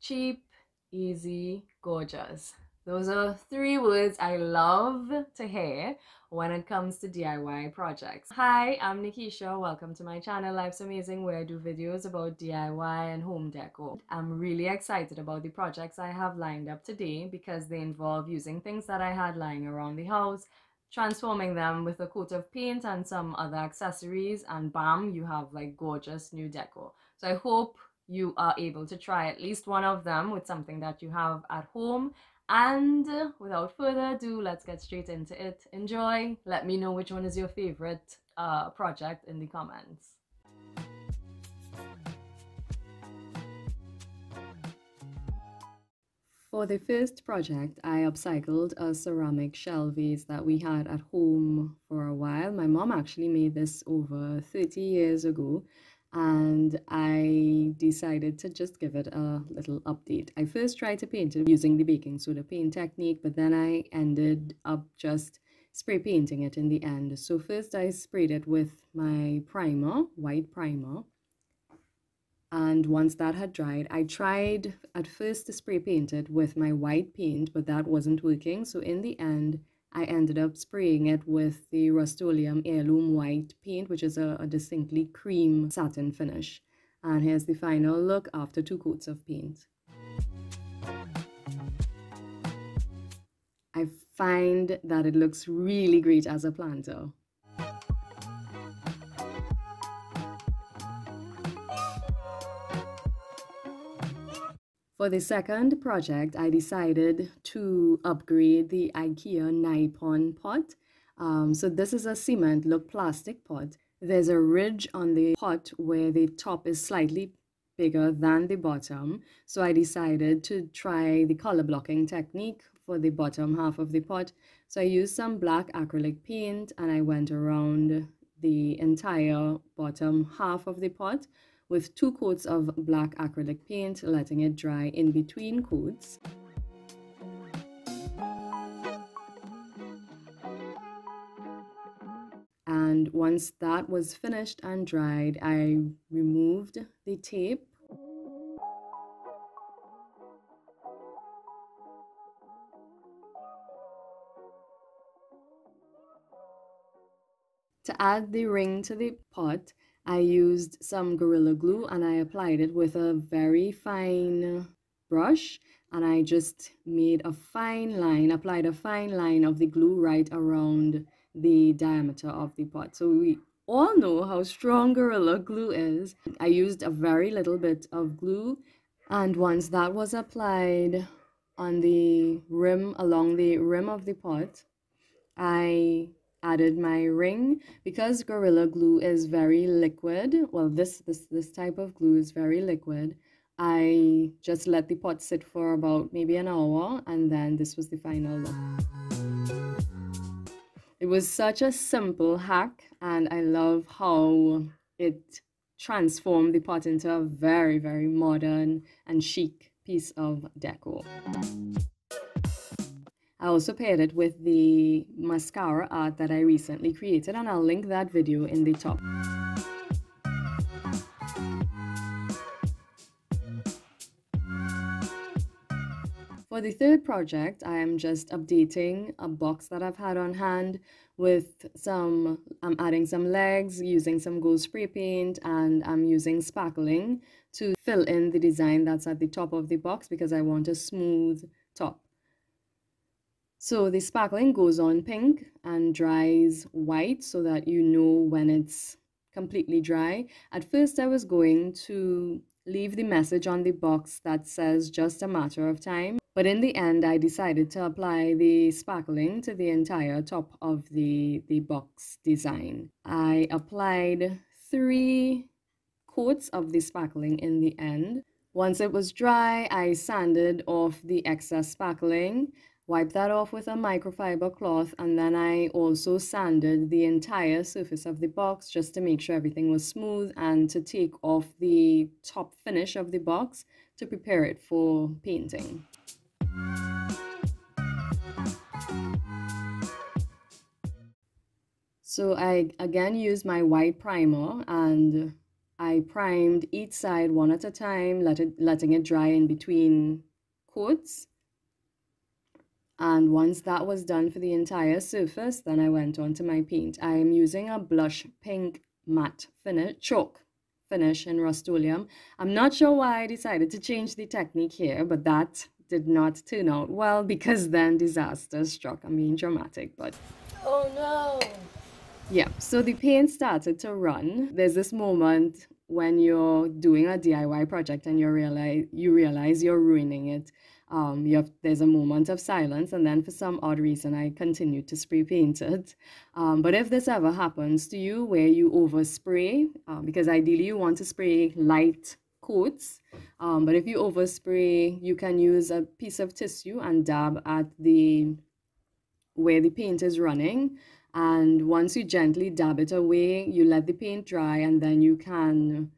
Cheap, easy, gorgeous. Those are three words I love to hear when it comes to DIY projects. Hi, I'm Nikisha. Welcome to my channel Life's Amazing where I do videos about DIY and home decor. I'm really excited about the projects I have lined up today because they involve using things that I had lying around the house, transforming them with a coat of paint and some other accessories and bam, you have like gorgeous new decor. So I hope you are able to try at least one of them with something that you have at home and without further ado, let's get straight into it. Enjoy. Let me know which one is your favorite uh, project in the comments. For the first project, I upcycled a ceramic shell vase that we had at home for a while. My mom actually made this over 30 years ago and I decided to just give it a little update. I first tried to paint it using the baking soda paint technique, but then I ended up just spray painting it in the end. So first I sprayed it with my primer, white primer. And once that had dried, I tried at first to spray paint it with my white paint, but that wasn't working. So in the end, I ended up spraying it with the Rust-Oleum Heirloom White paint, which is a, a distinctly cream satin finish. And here's the final look after two coats of paint. I find that it looks really great as a planter. For the second project, I decided to upgrade the IKEA Nypon pot. Um, so this is a cement look plastic pot. There's a ridge on the pot where the top is slightly bigger than the bottom. So I decided to try the color blocking technique for the bottom half of the pot. So I used some black acrylic paint and I went around the entire bottom half of the pot with two coats of black acrylic paint, letting it dry in between coats. And once that was finished and dried, I removed the tape To add the ring to the pot, I used some Gorilla Glue and I applied it with a very fine brush and I just made a fine line, applied a fine line of the glue right around the diameter of the pot. So we all know how strong Gorilla Glue is. I used a very little bit of glue and once that was applied on the rim, along the rim of the pot, I added my ring because Gorilla Glue is very liquid. Well, this, this, this type of glue is very liquid. I just let the pot sit for about maybe an hour and then this was the final look. It was such a simple hack and I love how it transformed the pot into a very, very modern and chic piece of decor. I also paired it with the mascara art that I recently created and I'll link that video in the top. For the third project, I am just updating a box that I've had on hand with some, I'm adding some legs, using some gold spray paint, and I'm using spackling to fill in the design that's at the top of the box because I want a smooth top. So the spackling goes on pink and dries white so that you know when it's completely dry. At first I was going to leave the message on the box that says just a matter of time. But in the end, I decided to apply the spackling to the entire top of the, the box design. I applied three coats of the spackling in the end. Once it was dry, I sanded off the excess spackling Wipe that off with a microfiber cloth and then I also sanded the entire surface of the box just to make sure everything was smooth and to take off the top finish of the box to prepare it for painting. So I again used my white primer and I primed each side one at a time, let it, letting it dry in between coats. And once that was done for the entire surface, then I went on to my paint. I am using a blush pink matte finish, chalk finish in Rust-Oleum. I'm not sure why I decided to change the technique here, but that did not turn out well because then disaster struck. I'm being dramatic, but... Oh no! Yeah, so the paint started to run. There's this moment when you're doing a DIY project and you realize you realize you're ruining it. Um, you have there's a moment of silence, and then for some odd reason, I continued to spray paint it. Um, but if this ever happens to you, where you overspray, um, because ideally you want to spray light coats, um, but if you overspray, you can use a piece of tissue and dab at the where the paint is running and once you gently dab it away, you let the paint dry and then you can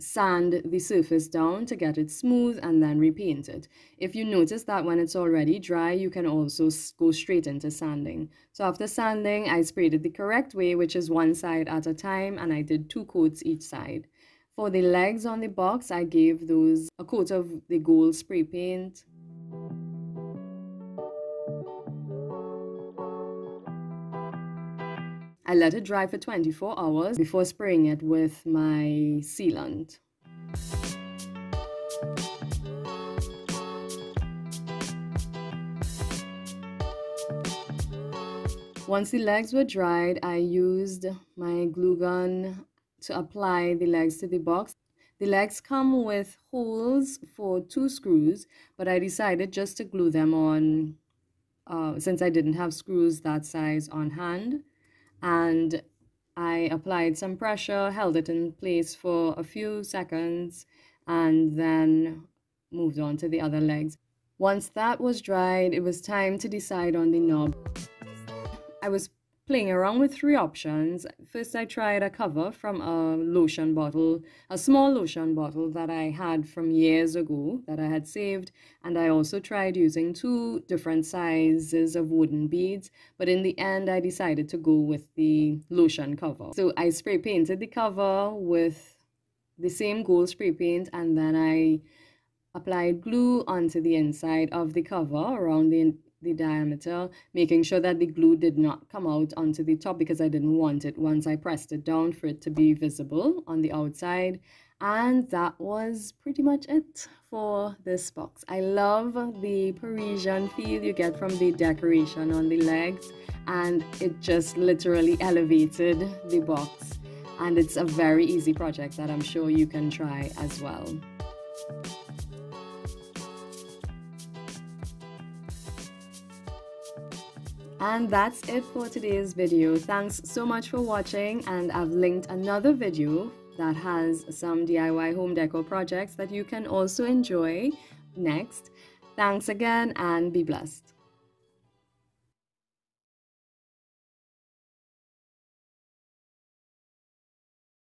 sand the surface down to get it smooth and then repaint it. If you notice that when it's already dry, you can also go straight into sanding. So after sanding, I sprayed it the correct way, which is one side at a time, and I did two coats each side. For the legs on the box, I gave those a coat of the gold spray paint I let it dry for 24 hours before spraying it with my sealant. Once the legs were dried, I used my glue gun to apply the legs to the box. The legs come with holes for two screws, but I decided just to glue them on uh, since I didn't have screws that size on hand and I applied some pressure, held it in place for a few seconds, and then moved on to the other legs. Once that was dried, it was time to decide on the knob. I was playing around with three options. First, I tried a cover from a lotion bottle, a small lotion bottle that I had from years ago that I had saved. And I also tried using two different sizes of wooden beads. But in the end, I decided to go with the lotion cover. So I spray painted the cover with the same gold spray paint and then I applied glue onto the inside of the cover around the the diameter, making sure that the glue did not come out onto the top because I didn't want it once I pressed it down for it to be visible on the outside. And that was pretty much it for this box. I love the Parisian feel you get from the decoration on the legs and it just literally elevated the box. And it's a very easy project that I'm sure you can try as well. And that's it for today's video. Thanks so much for watching and I've linked another video that has some DIY home decor projects that you can also enjoy next. Thanks again and be blessed.